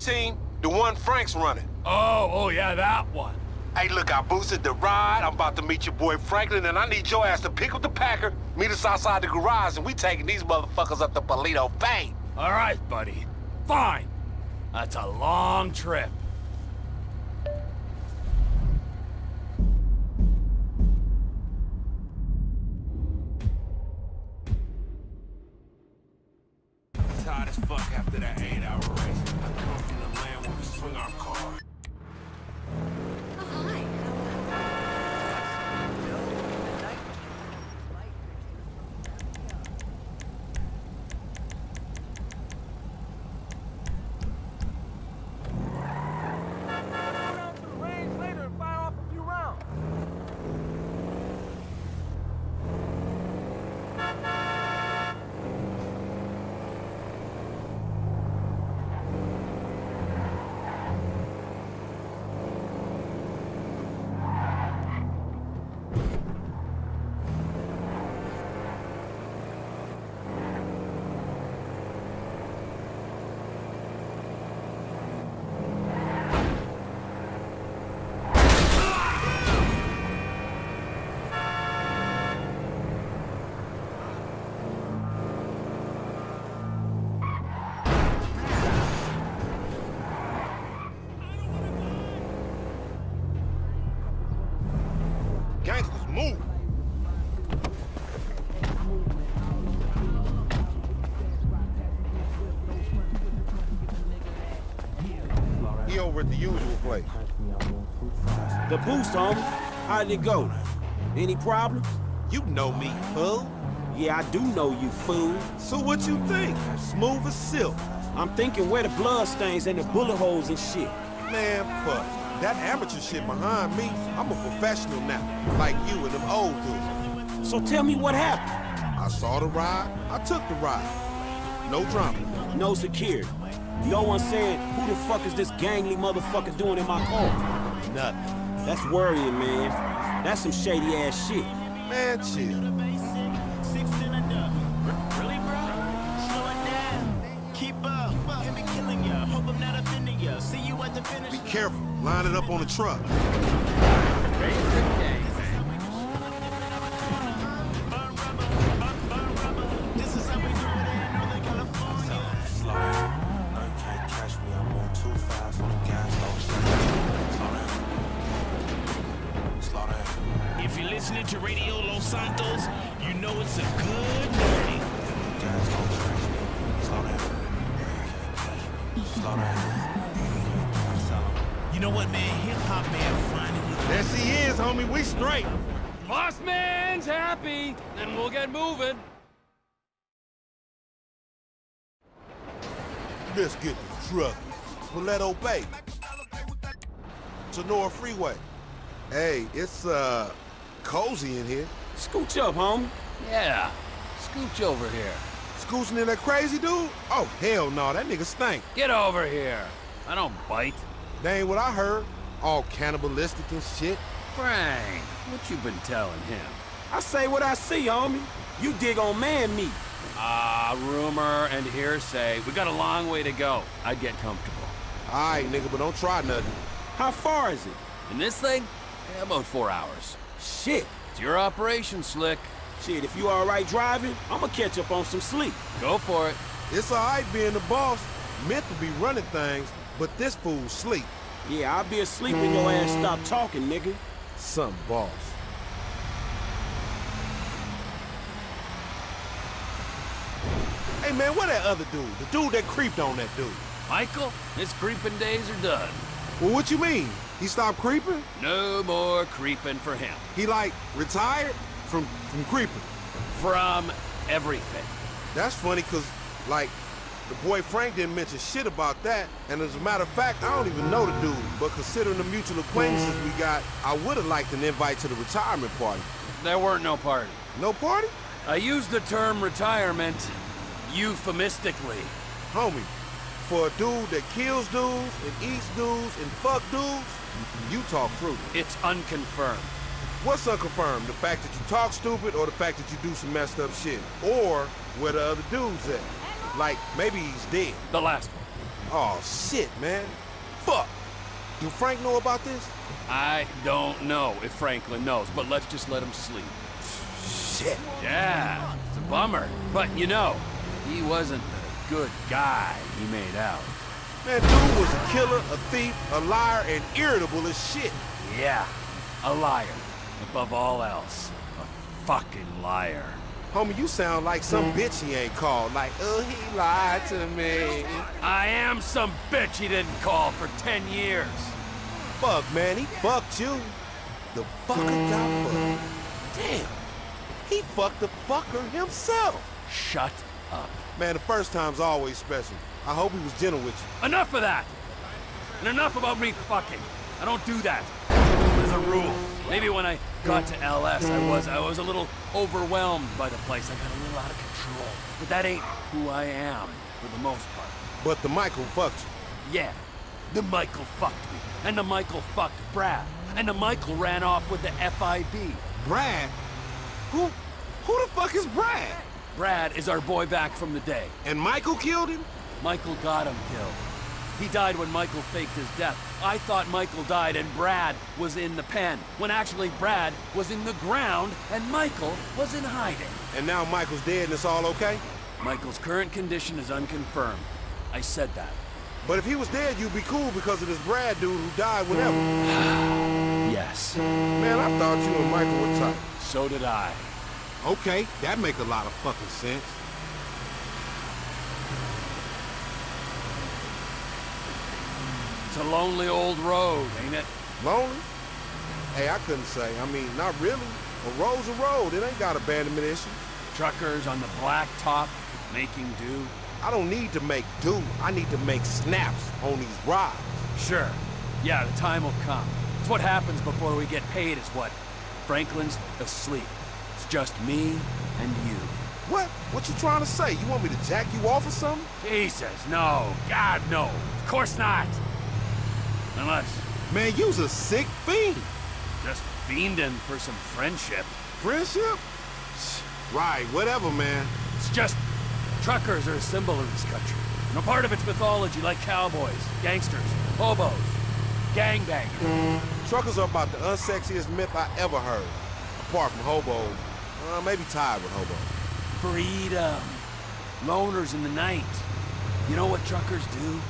team, the one Frank's running. Oh, oh yeah, that one. Hey, look, I boosted the ride. I'm about to meet your boy Franklin, and I need your ass to pick up the Packer, meet us outside the garage, and we taking these motherfuckers up to Paleto Bay. All right, buddy. Fine. That's a long trip. Usual place. The boost, homie. How'd it go? Any problems? You know me, fool. Yeah, I do know you, fool. So what you think? Smooth as silk. I'm thinking where the blood stains and the bullet holes and shit. Man, fuck. That amateur shit behind me, I'm a professional now. Like you and them old dudes. So tell me what happened. I saw the ride, I took the ride. No drama. No security. No one said, who the fuck is this gangly motherfucker doing in my car? Nothing. That's worrying, man. That's some shady ass shit. Man, chill. Be careful. Line it up on the truck. Santos, you know it's a good morning. You know what, man? Hip hop man finally. There she is, homie. We straight. Boss man's happy, then we'll get moving. Let's get the truck. Paleto Bay. Senora Freeway. Hey, it's, uh, cozy in here. Scooch up, homie. Yeah. Scooch over here. Scooching in that crazy dude? Oh, hell no. That nigga stink. Get over here. I don't bite. That ain't what I heard. All cannibalistic and shit. Frank, what you been telling him? I say what I see, homie. You dig on man meat. Ah, rumor and hearsay. We got a long way to go. I'd get comfortable. All right, nigga, but don't try nothing. How far is it? In this thing? Yeah, about four hours. Shit. It's your operation, Slick. Shit, if you all right driving, I'ma catch up on some sleep. Go for it. It's all right being the boss. Meant to be running things, but this fool sleep. Yeah, I'll be asleep when your ass stop talking, nigga. Some boss. Hey, man, what that other dude? The dude that creeped on that dude. Michael, his creeping days are done. Well, what you mean? He stopped creeping? No more creeping for him. He, like, retired from, from creeping? From everything. That's funny, because, like, the boy Frank didn't mention shit about that, and as a matter of fact, I don't even know the dude, but considering the mutual acquaintances we got, I would have liked an invite to the retirement party. There weren't no party. No party? I used the term retirement euphemistically. Homie, for a dude that kills dudes and eats dudes and fuck dudes, you talk fruity. It's unconfirmed. What's unconfirmed? The fact that you talk stupid or the fact that you do some messed up shit? Or where the other dude's at? Like, maybe he's dead. The last one. Oh, shit, man. Fuck. Do Frank know about this? I don't know if Franklin knows, but let's just let him sleep. Shit. Yeah, it's a bummer. But you know, he wasn't the good guy he made out. Man, dude was a killer, a thief, a liar, and irritable as shit. Yeah, a liar. Above all else, a fucking liar. Homie, you sound like some hmm. bitch he ain't called. Like, oh, he lied to me. I am some bitch he didn't call for 10 years. Fuck, man, he fucked you. The fucker got fucked. Damn. He fucked the fucker himself. Shut up. Man, the first time's always special. I hope he was gentle with you. Enough of that! And enough about me fucking. I don't do that. There's a rule. Maybe when I got to LS, I was I was a little overwhelmed by the place. I got a little out of control. But that ain't who I am, for the most part. But the Michael fucked you. Yeah, the Michael fucked me. And the Michael fucked Brad. And the Michael ran off with the FIB. Brad? Who, who the fuck is Brad? Brad is our boy back from the day. And Michael killed him? Michael got him killed. He died when Michael faked his death. I thought Michael died and Brad was in the pen, when actually Brad was in the ground and Michael was in hiding. And now Michael's dead and it's all okay? Michael's current condition is unconfirmed. I said that. But if he was dead, you'd be cool because of this Brad dude who died whenever. Yes, Man, I thought you and Michael were tight. so did I. Okay, that make a lot of fucking sense. A lonely old road, ain't it? Lonely? Hey, I couldn't say. I mean, not really. A road's a road. It ain't got abandonment issue. Truckers on the black top, making do. I don't need to make do. I need to make snaps on these rides. Sure. Yeah, the time will come. It's what happens before we get paid is what? Franklin's asleep. It's just me and you. What? What you trying to say? You want me to jack you off or something? Jesus, no. God, no. Of course not. Unless Man, you's a sick fiend. just fiending for some friendship. Friendship? Right, whatever, man. It's just truckers are a symbol of this country. And a part of its mythology, like cowboys, gangsters, hobos, gangbangers. Truckers are about the unsexiest myth I ever heard. Apart from hobos. Uh, maybe tied with hobos. Freedom. Loners in the night. You know what truckers do?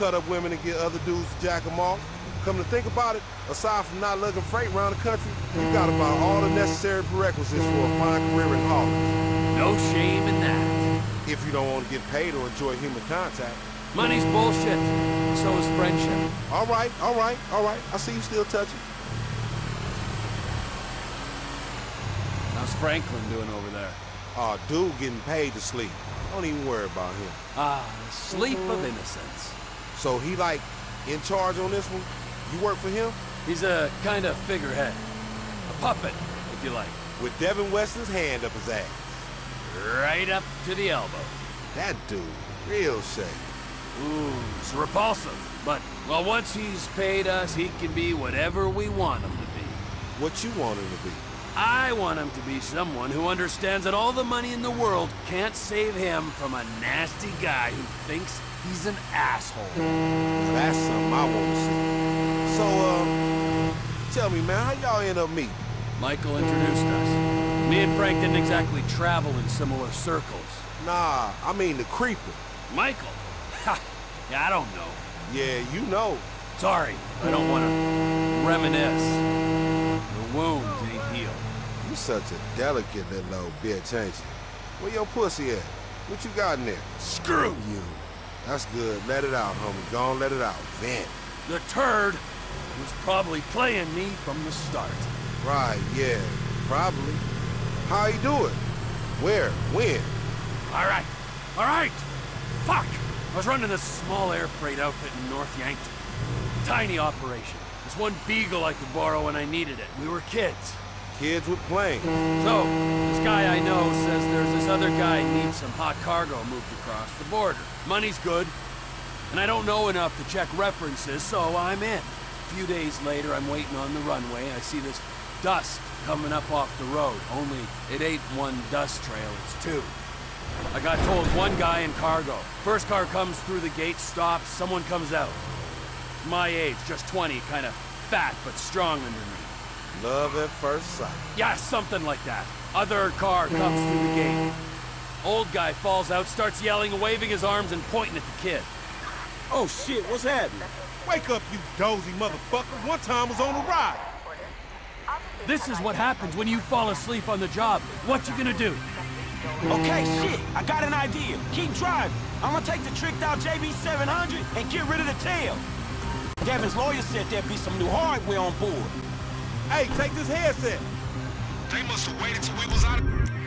Cut up women and get other dudes to jack them off. Come to think about it, aside from not lugging freight around the country, you got about all the necessary prerequisites for a fine career in haulage. No shame in that. If you don't want to get paid or enjoy human contact. Money's bullshit. So is friendship. All right, all right, all right. I see you still touching. How's Franklin doing over there? Aw, dude getting paid to sleep. Don't even worry about him. Ah, the sleep of innocence. So he like in charge on this one? You work for him? He's a kind of figurehead. A puppet, if you like. With Devin Weston's hand up his ass. Right up to the elbow. That dude, real shady. Ooh, it's repulsive. But, well, once he's paid us, he can be whatever we want him to be. What you want him to be? I want him to be someone who understands that all the money in the world can't save him from a nasty guy who thinks he's an asshole. Now, that's something I want to see. So, uh, tell me, man, how y'all end up meeting? Michael introduced us. Me and Frank didn't exactly travel in similar circles. Nah, I mean the creeper. Michael? Ha! Yeah, I don't know. Yeah, you know. Sorry, I don't want to reminisce. The wounds ain't healed. You such a delicate little old bitch, ain't you? Where your pussy at? What you got in there? Screw You. That's good. Let it out, homie. Go on, let it out. Vent. The turd was probably playing me from the start. Right, yeah. Probably. How you do it? Where? When? All right, all right. Fuck! I was running this small air freight outfit in North Yankton. Tiny operation. There's one beagle I could borrow when I needed it. We were kids. Kids with planes. So, this guy I know says there's this other guy needs some hot cargo moved across the border. Money's good, and I don't know enough to check references, so I'm in. A few days later, I'm waiting on the runway. I see this dust coming up off the road. Only it ain't one dust trail, it's two. I got told one guy in cargo. First car comes through the gate, stops, someone comes out. My age, just 20, kind of fat but strong underneath. Love at first sight. Yeah, something like that. Other car comes through the gate. Old guy falls out, starts yelling, waving his arms and pointing at the kid. Oh shit, what's happening? Wake up, you dozy motherfucker. One time was on a ride. This is what happens when you fall asleep on the job. What you gonna do? Okay, shit, I got an idea. Keep driving. I'm gonna take the tricked out JB700 and get rid of the tail. Devin's lawyer said there'd be some new hardware on board. Hey, take this headset. They must have waited till we was out of...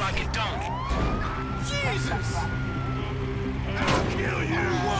like it, don't? Jesus! I'll kill you!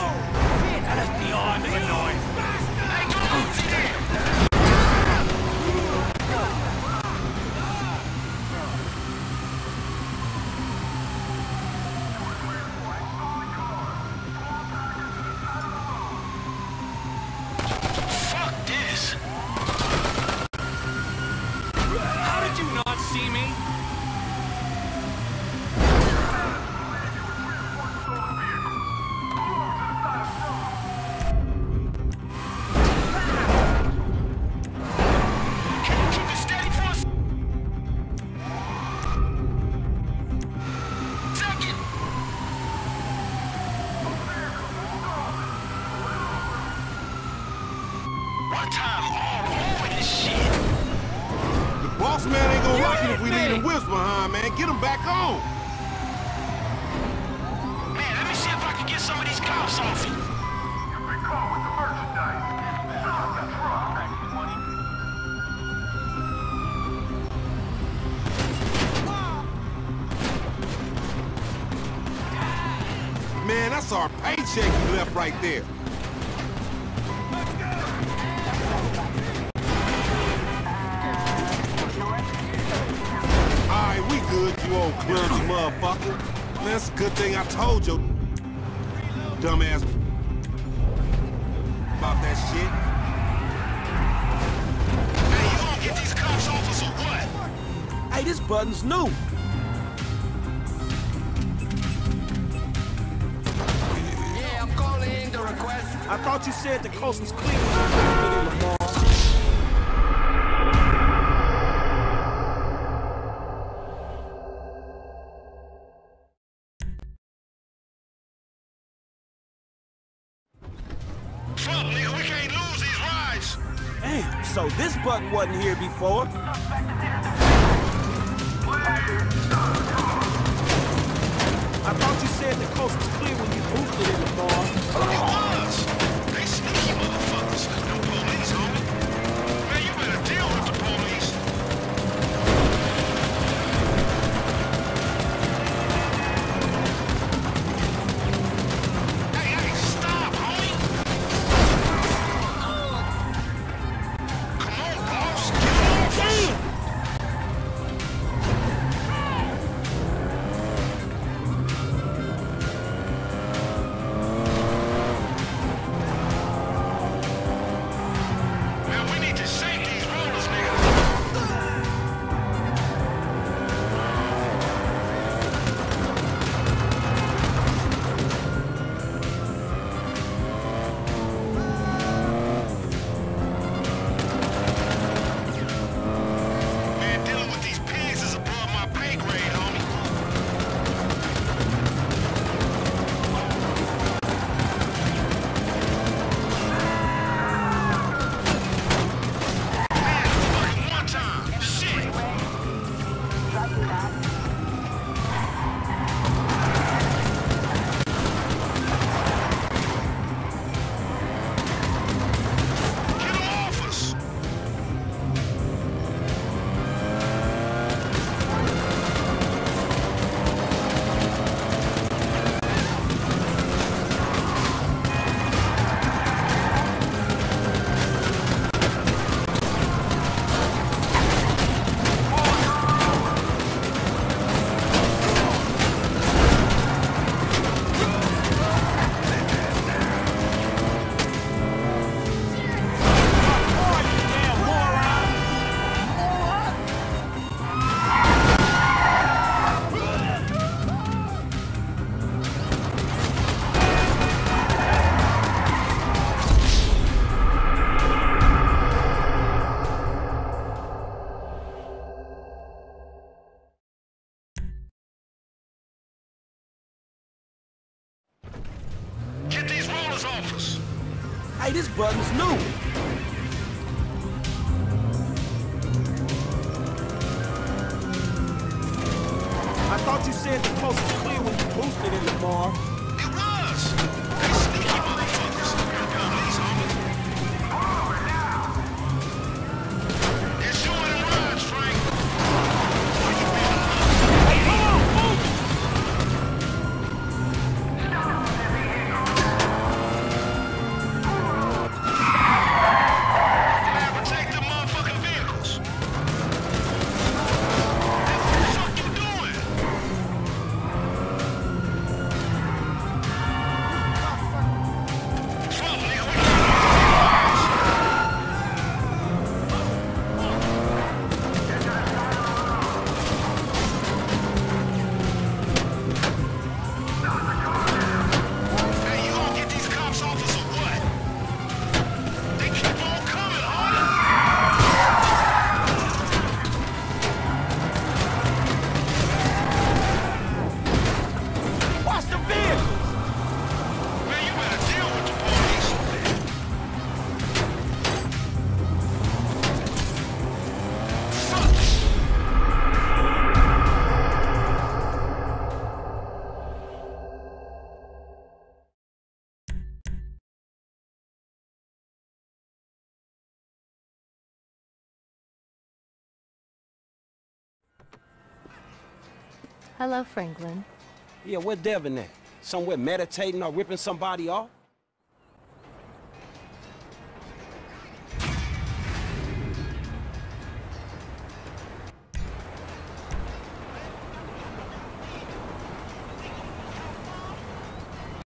That's our paycheck you left right there. Alright, we good, you old clumsy motherfucker. It's a good thing I told you, dumbass about that shit. Hey, you gonna get these cops off us or what? Hey, this button's new. I thought you said the coast was clear when you posted it, Lamar. Fuck, nigga, we can't lose these rides. Damn, so this button wasn't here before. I thought you said the coast was clear Hey, this button's new. I thought you said the coast was clear when you boosted. It was. Hello, Franklin. Yeah, where Devin at? Somewhere meditating or ripping somebody off?